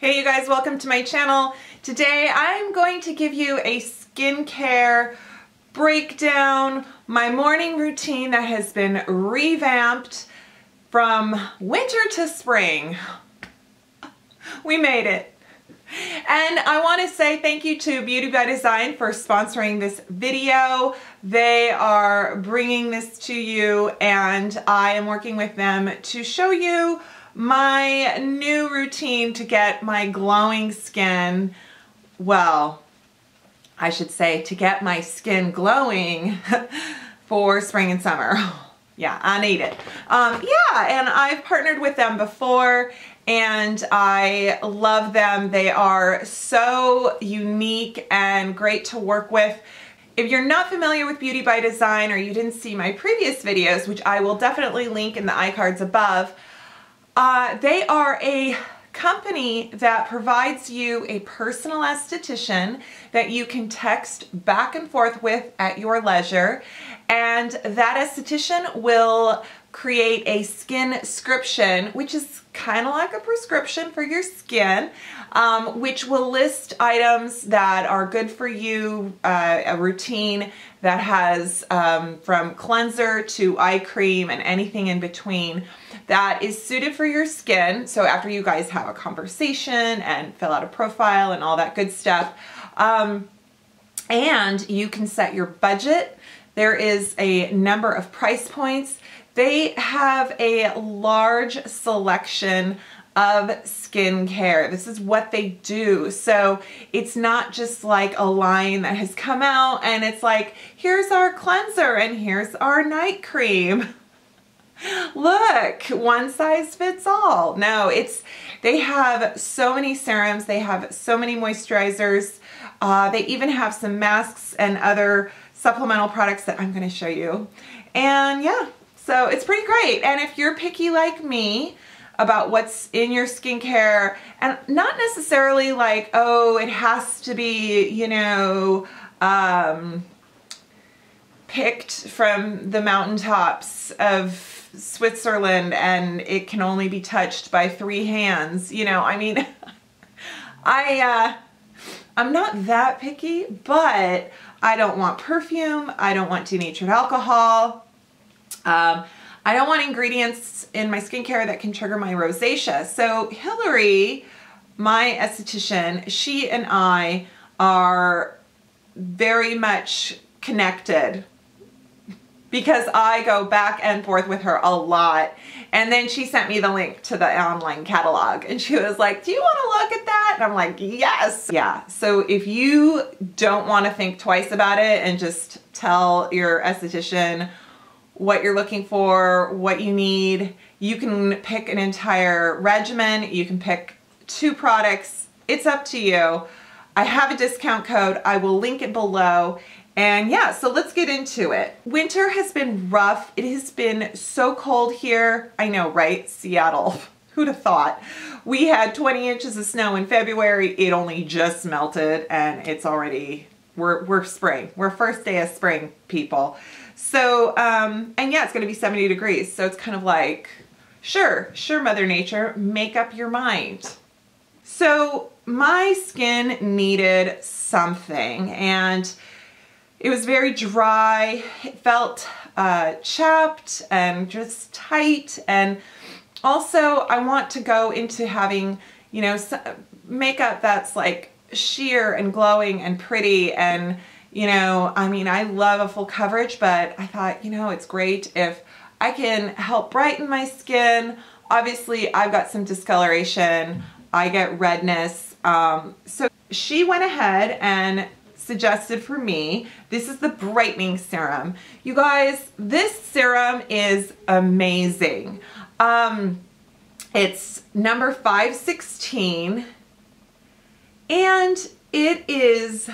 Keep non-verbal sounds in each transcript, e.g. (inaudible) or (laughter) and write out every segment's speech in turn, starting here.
Hey you guys, welcome to my channel. Today I'm going to give you a skincare breakdown, my morning routine that has been revamped from winter to spring. (laughs) We made it. And I want to say thank you to Beauty by Design for sponsoring this video. They are bringing this to you and I am working with them to show you my new routine to get my glowing skin, well, I should say to get my skin glowing (laughs) for spring and summer. (laughs) yeah, I need it. Um, yeah, and I've partnered with them before and I love them. They are so unique and great to work with. If you're not familiar with Beauty by Design or you didn't see my previous videos, which I will definitely link in the iCards above, uh, they are a company that provides you a personal esthetician that you can text back and forth with at your leisure. And that esthetician will create a skin scription which is kind of like a prescription for your skin um, which will list items that are good for you uh, a routine that has um, from cleanser to eye cream and anything in between that is suited for your skin. So after you guys have a conversation and fill out a profile and all that good stuff, um, and you can set your budget. There is a number of price points. They have a large selection of skincare. This is what they do. So it's not just like a line that has come out and it's like, here's our cleanser and here's our night cream. (laughs) Look, one size fits all. No, it's, they have so many serums. They have so many moisturizers. Uh, they even have some masks and other supplemental products that I'm going to show you. And yeah, so it's pretty great. And if you're picky like me, about what's in your skincare and not necessarily like, oh, it has to be, you know, um, picked from the mountaintops of Switzerland and it can only be touched by three hands. You know, I mean, (laughs) I, uh, I'm not that picky, but I don't want perfume. I don't want denatured alcohol. Um, I don't want ingredients in my skincare that can trigger my rosacea. So Hillary, my esthetician, she and I are very much connected because I go back and forth with her a lot. And then she sent me the link to the online catalog and she was like, do you want to look at that? And I'm like, yes. Yeah. So if you don't want to think twice about it and just tell your esthetician what you're looking for, what you need. You can pick an entire regimen. You can pick two products. It's up to you. I have a discount code. I will link it below. And yeah, so let's get into it. Winter has been rough. It has been so cold here. I know, right? Seattle. (laughs) Who'd have thought? We had 20 inches of snow in February. It only just melted and it's already, we're, we're spring. We're first day of spring, people. So, um, and yeah, it's going to be 70 degrees. So it's kind of like, sure, sure, Mother Nature, make up your mind. So my skin needed something and it was very dry. It felt uh, chapped and just tight. And also I want to go into having, you know, makeup that's like sheer and glowing and pretty and you know, I mean, I love a full coverage, but I thought, you know, it's great if I can help brighten my skin. Obviously, I've got some discoloration. I get redness. Um, so she went ahead and suggested for me, this is the brightening serum. You guys, this serum is amazing. Um, it's number 516 and it is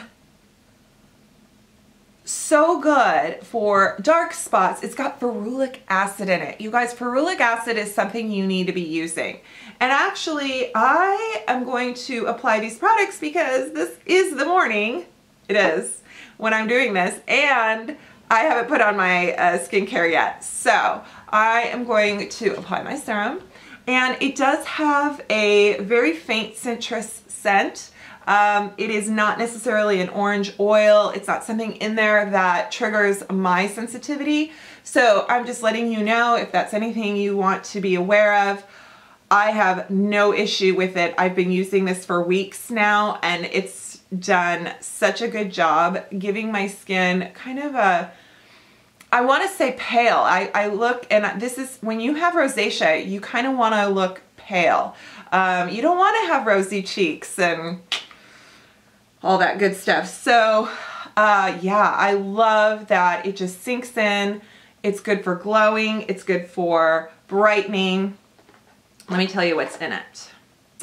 so good for dark spots. It's got ferulic acid in it. You guys, ferulic acid is something you need to be using. And actually, I am going to apply these products because this is the morning, it is, when I'm doing this, and I haven't put on my uh, skincare yet. So I am going to apply my serum And it does have a very faint citrus scent. Um, it is not necessarily an orange oil. It's not something in there that triggers my sensitivity. So I'm just letting you know if that's anything you want to be aware of. I have no issue with it. I've been using this for weeks now and it's done such a good job giving my skin kind of a, I want to say pale. I, I look, and this is, when you have rosacea, you kind of want to look pale. Um, you don't want to have rosy cheeks and all that good stuff. So uh, yeah, I love that it just sinks in. It's good for glowing. It's good for brightening. Let me tell you what's in it.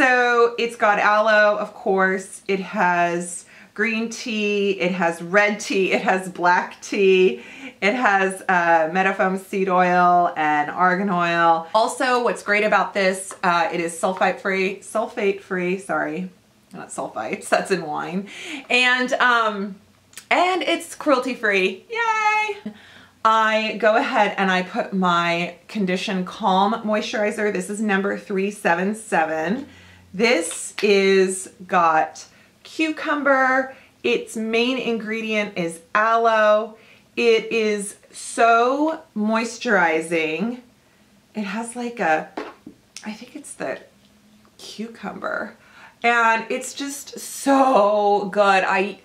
So it's got aloe, of course. It has green tea. It has red tea. It has black tea. It has uh, meadowfoam seed oil and argan oil. Also, what's great about this, uh, it is sulfite free, sulfate free, sorry, not sulfites, (laughs) that's in wine. And, um, and it's cruelty free, yay! I go ahead and I put my Condition Calm Moisturizer. This is number 377. This is got cucumber. Its main ingredient is aloe. It is so moisturizing. It has like a, I think it's the cucumber and it's just so good. I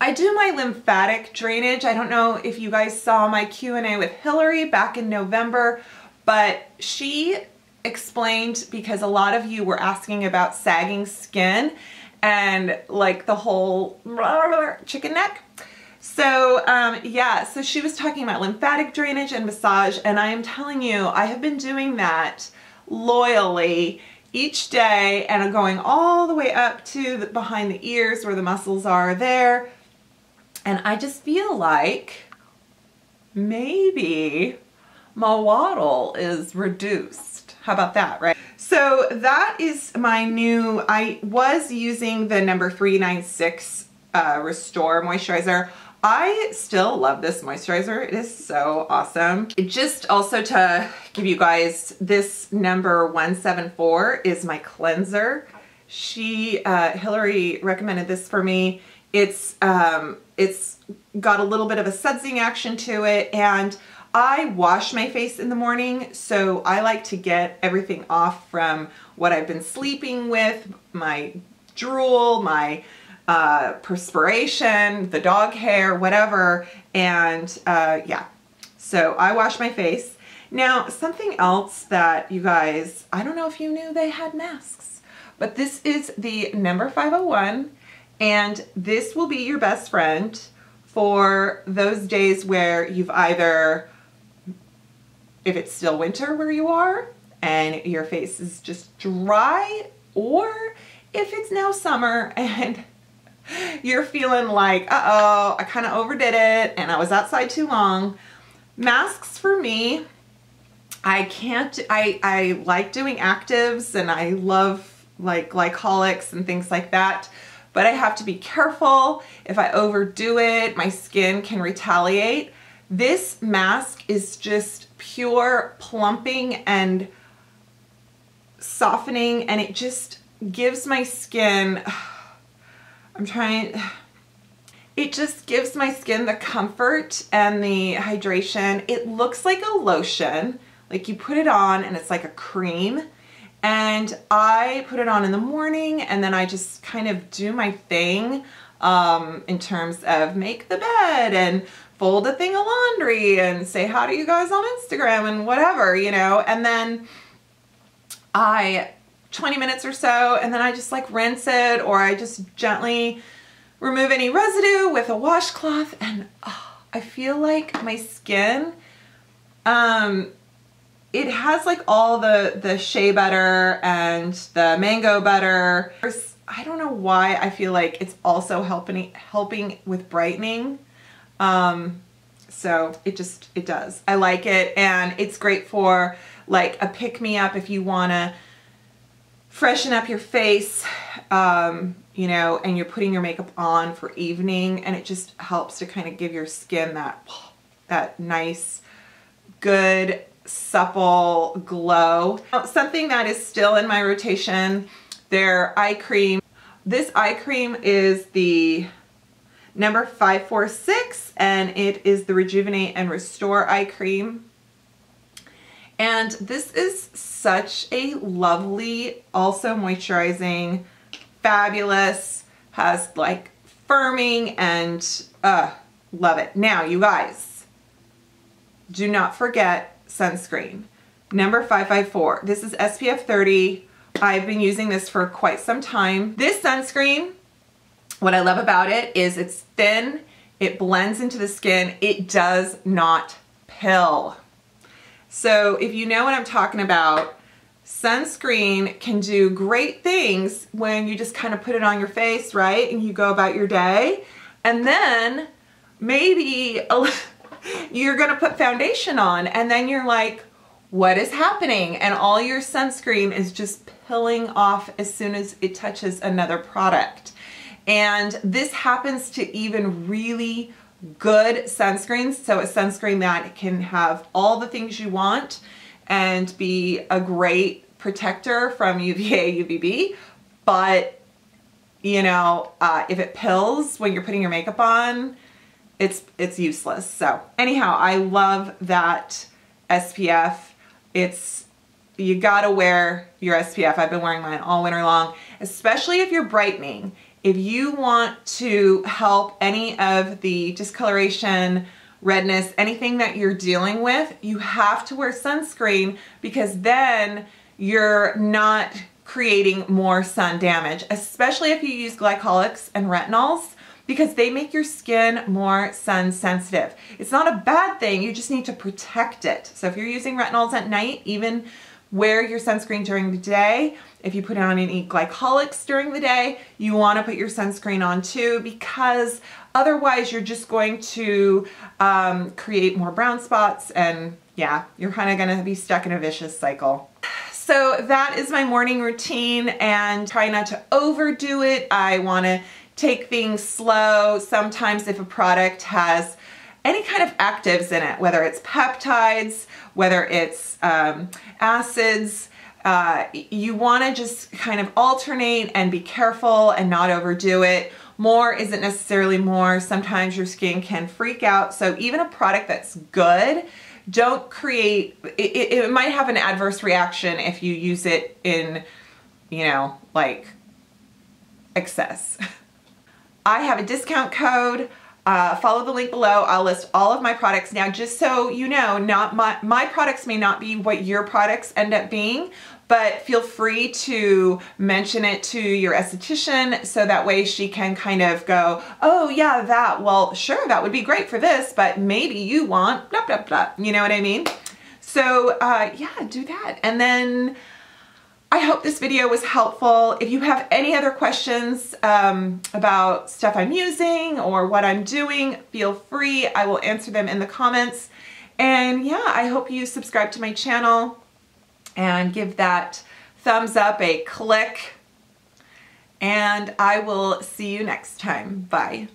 I do my lymphatic drainage. I don't know if you guys saw my Q&A with Hillary back in November, but she explained because a lot of you were asking about sagging skin and like the whole chicken neck. So um, yeah, so she was talking about lymphatic drainage and massage and I am telling you, I have been doing that loyally each day and I'm going all the way up to the, behind the ears where the muscles are there. And I just feel like maybe my wattle is reduced. How about that, right? So that is my new, I was using the number 396 uh, Restore Moisturizer. I still love this moisturizer. It is so awesome. Just also to give you guys, this number 174 is my cleanser. She, uh, Hillary recommended this for me. It's, um, it's got a little bit of a sudsing action to it and I wash my face in the morning, so I like to get everything off from what I've been sleeping with, my drool, my uh, perspiration, the dog hair, whatever. And uh, yeah, so I wash my face. Now, something else that you guys, I don't know if you knew they had masks, but this is the number 501 and this will be your best friend for those days where you've either, if it's still winter where you are and your face is just dry or if it's now summer (laughs) and you're feeling like, uh-oh, I kind of overdid it and I was outside too long. Masks for me, I can't, I, I like doing actives and I love like glycolics and things like that, but I have to be careful. If I overdo it, my skin can retaliate. This mask is just pure plumping and softening and it just gives my skin, (sighs) I'm trying, (sighs) it just gives my skin the comfort and the hydration. It looks like a lotion, like you put it on and it's like a cream. And I put it on in the morning and then I just kind of do my thing um, in terms of make the bed and fold a thing of laundry and say hi to you guys on Instagram and whatever, you know, and then I 20 minutes or so and then I just like rinse it or I just gently remove any residue with a washcloth and oh, I feel like my skin, um, it has like all the, the shea butter and the mango butter. I don't know why I feel like it's also helping, helping with brightening. Um, so it just, it does. I like it and it's great for like a pick-me-up if you want to freshen up your face, um, you know, and you're putting your makeup on for evening and it just helps to kind of give your skin that, that nice, good supple glow. Something that is still in my rotation, their eye cream. This eye cream is the number 546 and it is the Rejuvenate and Restore Eye Cream. And this is such a lovely, also moisturizing, fabulous, has like firming and uh, love it. Now, you guys, do not forget sunscreen. Number 554. This is SPF 30. I've been using this for quite some time. This sunscreen, what I love about it is it's thin, it blends into the skin, it does not pill. So if you know what I'm talking about, sunscreen can do great things when you just kind of put it on your face, right? And you go about your day. And then maybe (laughs) you're gonna put foundation on and then you're like, what is happening? And all your sunscreen is just pilling off as soon as it touches another product. And this happens to even really good sunscreens. So a sunscreen that can have all the things you want and be a great protector from UVA, UVB. But, you know, uh, if it pills when you're putting your makeup on, it's, it's useless. So anyhow, I love that SPF. It's, you gotta wear your SPF. I've been wearing mine all winter long, especially if you're brightening. If you want to help any of the discoloration, redness, anything that you're dealing with, you have to wear sunscreen because then you're not creating more sun damage, especially if you use glycolics and retinols because they make your skin more sun sensitive. It's not a bad thing, you just need to protect it. So if you're using retinols at night, even wear your sunscreen during the day. If you put on any glycolics during the day, you wanna put your sunscreen on too because otherwise you're just going to um, create more brown spots and yeah, you're kind of gonna be stuck in a vicious cycle. So that is my morning routine and try not to overdo it. I wanna take things slow. Sometimes if a product has any kind of actives in it, whether it's peptides, whether it's um, acids, uh, you want to just kind of alternate and be careful and not overdo it. More isn't necessarily more. Sometimes your skin can freak out. So even a product that's good, don't create, it, it might have an adverse reaction if you use it in, you know, like excess. (laughs) I have a discount code. Uh, follow the link below. I'll list all of my products. Now, just so you know, not my, my products may not be what your products end up being, but feel free to mention it to your esthetician so that way she can kind of go, oh yeah, that, well, sure, that would be great for this, but maybe you want blah, blah, blah. You know what I mean? So uh, yeah, do that. And then I hope this video was helpful. If you have any other questions um, about stuff I'm using or what I'm doing, feel free. I will answer them in the comments. And yeah, I hope you subscribe to my channel and give that thumbs up a click. And I will see you next time. Bye.